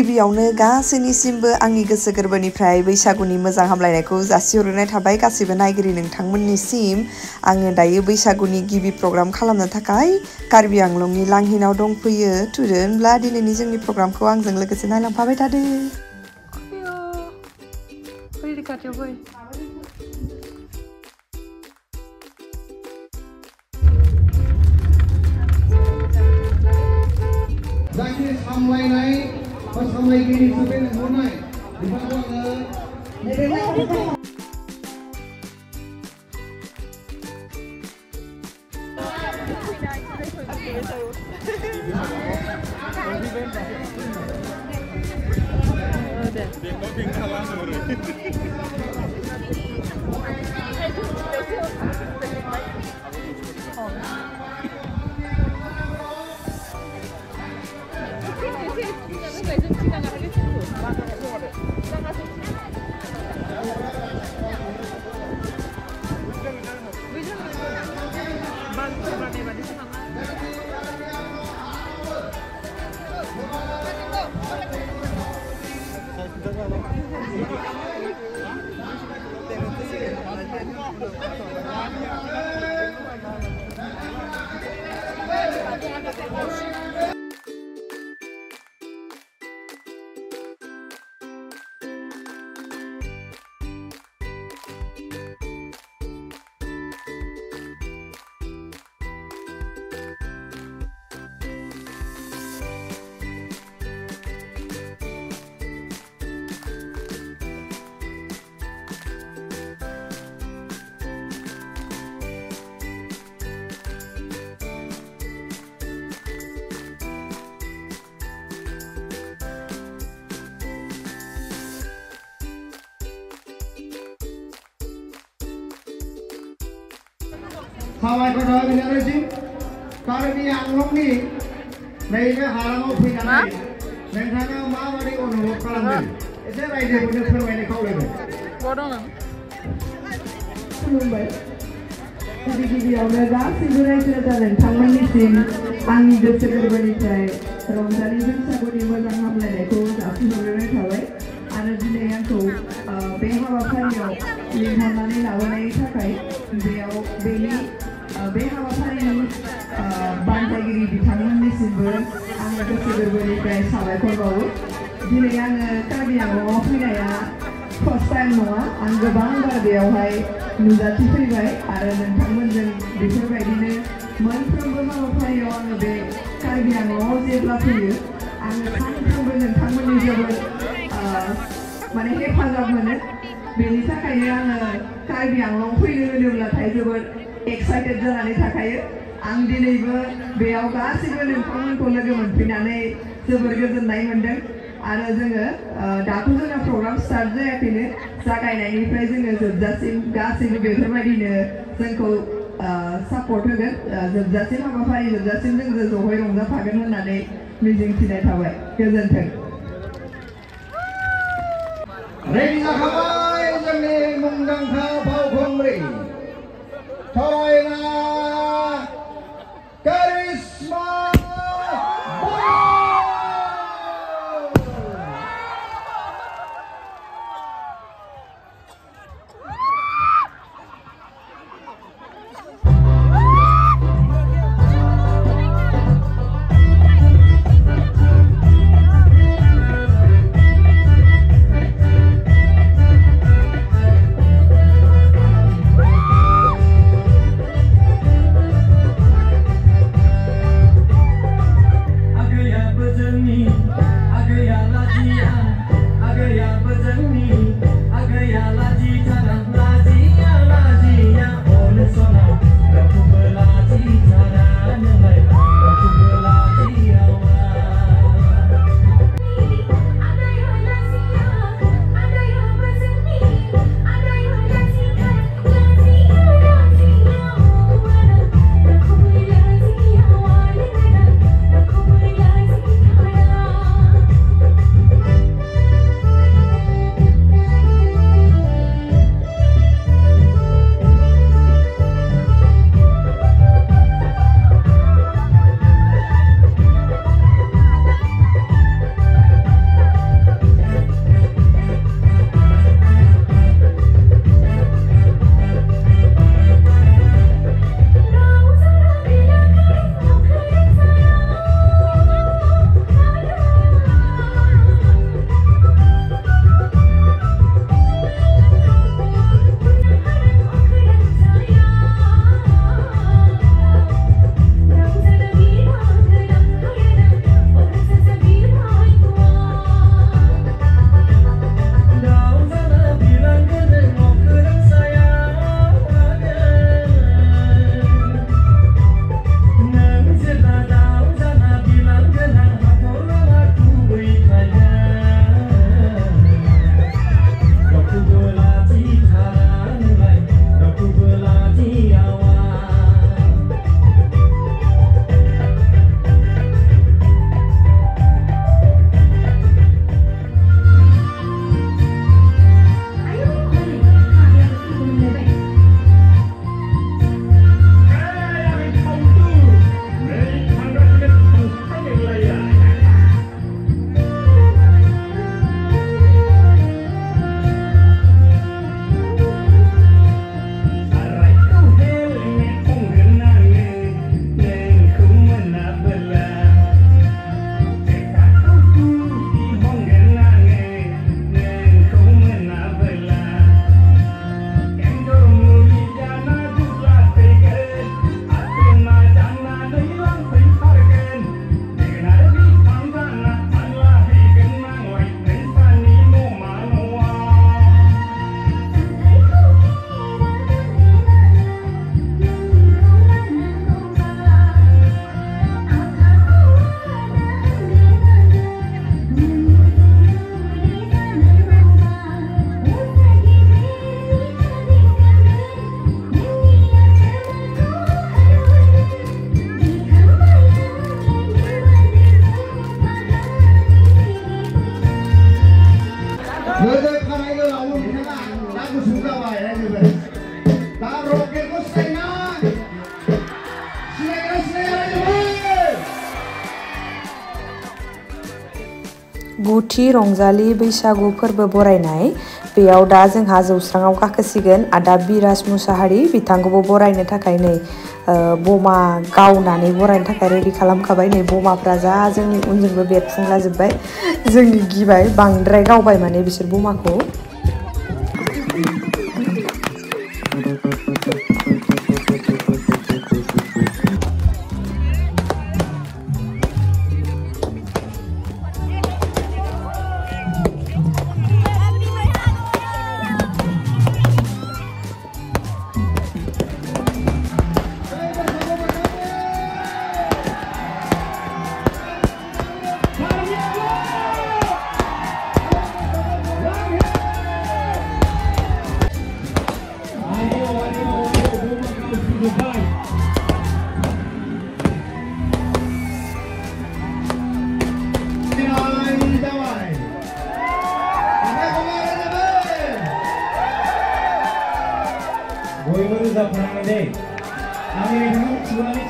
गिबियावनो गासैनिसिमबो आंनि गोसो गोरबोनिफ्राय बैसागुनि मोजां हामलायनायखौ जासिहरनाय थाबाय गासैबो नायगिरि नोंथांमोननिसिम आङो दायो बैसागुनि गिबि प्रग्राम खालामनो थाखाय कार्बि आंलंनि लांहिनाव दंफैयो थुदो होनब्ला दिनैनि जोंनि प्रग्रामखौ आंजों लोगोसे नायलांफाबाय थादो Vielen फै खाथियाव फै जायनि सामलायनाय बा सामलायगिरि हिसाबै लिंहरनाय बिथांखौ आङो साबायखर थाबाय बिनानावसिम कार्बि आंलंनि नैबे हालामाव फैनानै नोंथाङा माबायदि अनुभब खालामदों एसे रायजोफोरनो फोरमायनो खावलायबाय बहा दं नों खुलुमबाय गिबि गिबियावनो गासैबो रायजो राजा नोंथांमोननिसिम आंनि गोसो गोरबोनिफ्राय रंजालि बैसागुनि मोजां हामलायनायखौ जासिहरनाय थाबाय आरो दिनै आंखौ ओ, बे हाबाफारियाव लिंहरनानै लाबोनायनि थाखाय बेयाव बेनि ओ, बे हाबाफारिनि ओ, बानजायगिरि बिथांमोननिसिमबो आङो गोसो गोरबोनिफ्राय साबायखर बावो दिनै आङो कार्बि आंलंआव फैनाया फार्स्ट टाइम नङा आं गोबांबार बेयावहाय नुजाथिफैबाय आरो नोंथांमोनजों बेफोरबायदिनो मोनफ्रोमबो हाबाफारियाव आङो बे कार्बि आंलंआव जेब्ला फैयो आङो सानफ्रोमबो नोंथांमोननि जोबोद ओ, माने हेफाजाब मोनो बेनि थाखायनो आङो कार्बि आंलं फैनो होनोब्लाथाय जोबोद एक्साइटेड जानानै थाखायो। आं दिनैबो बेयाव गासैबो नोंथांमोनखौ लोगो मोनफैनानै आरो जोङो दाथ' जोंना प्रग्राम स्टार्ट जायाखैनो, जागायनायनिफ्राय जोङो जोबजासिम गासैबो बेफोरबायदिनो जोंखौ सापर्ट होगोन। जोबजासिम हाबाफारि जोबजासिम जोंजों ज'है रंजाफागोन होननानै मिजिंथिनाय थाबाय। गोजोन्थों। रेडि जाखाबाय जोंनि मुंदांखा फावखुंग्रि ছড়ায় না नैथि रंजालि बैसागु फोरबो बरायनाय बेयाव दा जोंहा जौस्राङाव गाखोसिगोन आदा बिराज मुसाहारि बिथांखौबो बरायनो थाखाय नै बमा गावनानै बरायनो थाखाय रेडि खालामखाबाय नै बमाफ्रा जा जोंनि उनजोंबो बेरफुंलाजोब्बाय जोंनि गिबाय बांद्राय गावबाय माने बिसोर बमाखौ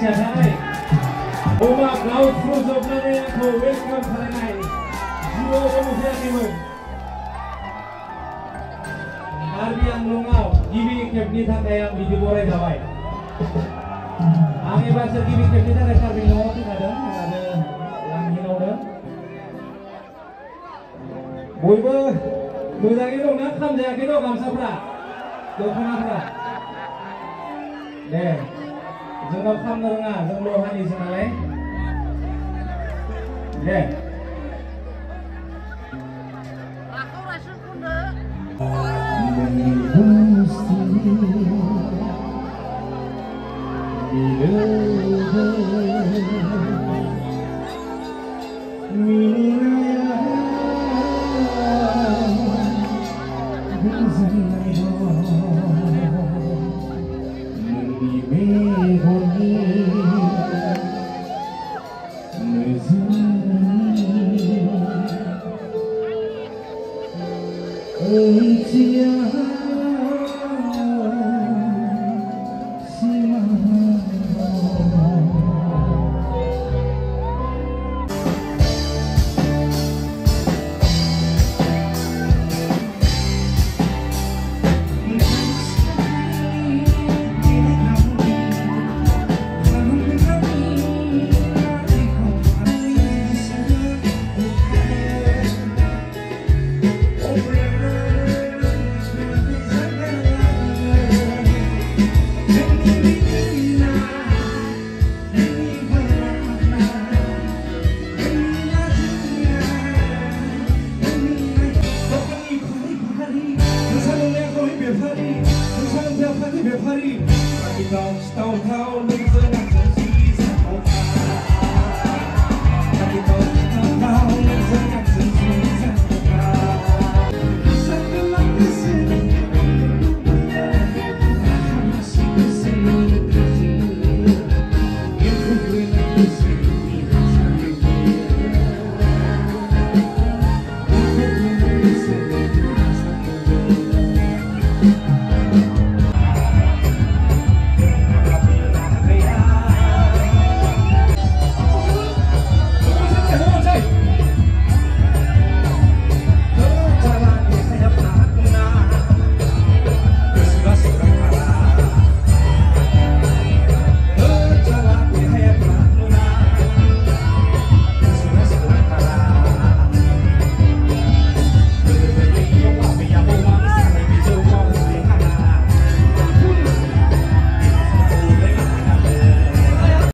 tonight. Umat kaum seluruh planet aku welcome tonight. Semua manusia timur. Hari yang lungau, gibi kebni tak kaya biji borai dawai. Ang iba sa gibi kebni tak kaya biji borai kadang ada yang hinaw dah. Boyba, boyba kilo nak kam jaya kilo kam sabra. Dokona sabra. Deh. जोंनाव खामनो रोङा जों लहानिसो नालाय दे Eighty Ty mnie pali, taki to stał, stał,